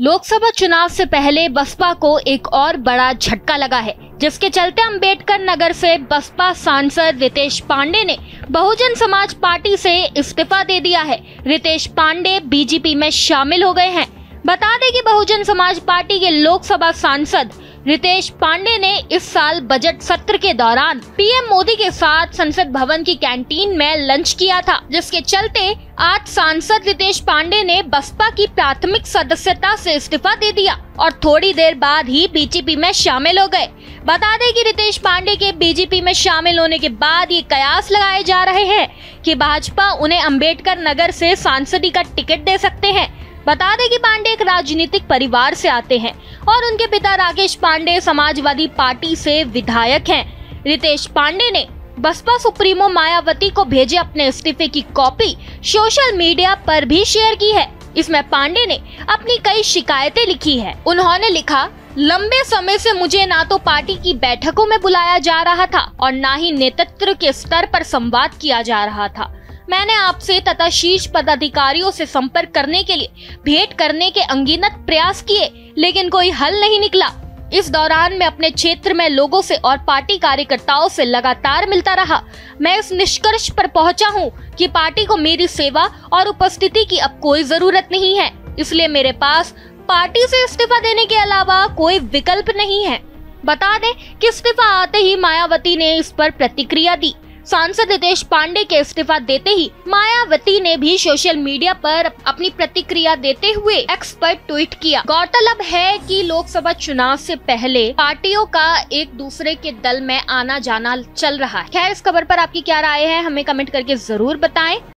लोकसभा चुनाव से पहले बसपा को एक और बड़ा झटका लगा है, जिसके चलते अंबेडकर नगर से बसपा सांसद रितेश पांडे ने बहुजन समाज पार्टी से इस्तीफा दे दिया है। रितेश पांडे बीजेपी में शामिल हो गए हैं। बता दें कि बहुजन समाज पार्टी के लोकसभा सांसद रितेश पांडे ने इस साल बजट सत्र के दौरान पीएम मोदी के साथ संसद भवन की कैंटीन में लंच किया था, जिसके चलते आज सांसद रितेश पांडे ने बसपा की प्राथमिक सदस्यता से इस्तीफा दे दिया और थोड़ी देर बाद ही बीजेपी में शामिल हो गए। बता दें कि रितेश पांडे के बीजेपी में शामिल होने के बाद ये कयास लगाए जा रहे हैं कि भाजपा उन्हें अंबेडकर नगर से सांसदी का टिकट दे सकते हैं। बता दें कि पांडे एक राजनीतिक परिवार से आते हैं और उनके पिता राकेश पांडे समाजवादी पार्टी से विधायक हैं। रितेश पांडे ने बसपा सुप्रीमो मायावती को भेजे अपने इस्तीफे की कॉपी सोशल मीडिया पर भी शेयर की है। इसमें पांडे ने अपनी कई शिकायतें लिखी है। उन्होंने लिखा, लंबे समय से मुझे ना तो पार्टी की बैठकों में बुलाया जा रहा था और ना ही नेतृत्व के स्तर पर संवाद किया जा रहा था। मैंने आपसे तथा शीर्ष पदाधिकारियों से संपर्क करने के लिए, भेंट करने के अंगिनत प्रयास किए, लेकिन कोई हल नहीं निकला। इस दौरान मैं अपने क्षेत्र में लोगों से और पार्टी कार्यकर्ताओं से लगातार मिलता रहा। मैं इस निष्कर्ष पर पहुँचा हूँ कि पार्टी को मेरी सेवा और उपस्थिति की अब कोई ज़रूरत नहीं है। इसलिए मेरे पास पार्टी से इस्तीफा देने के अलावा कोई विकल्प नहीं है। बता दें कि इस्तीफा आते ही मायावती ने इस पर प्रतिक्रिया दी। सांसद रितेश पांडे के इस्तीफा देते ही मायावती ने भी सोशल मीडिया पर अपनी प्रतिक्रिया देते हुए एक्सपर्ट ट्वीट किया। गौरतलब है कि लोकसभा चुनाव से पहले पार्टियों का एक दूसरे के दल में आना जाना चल रहा है। खैर, इस खबर पर आपकी क्या राय है, हमें कमेंट करके ज़रूर बताएँ।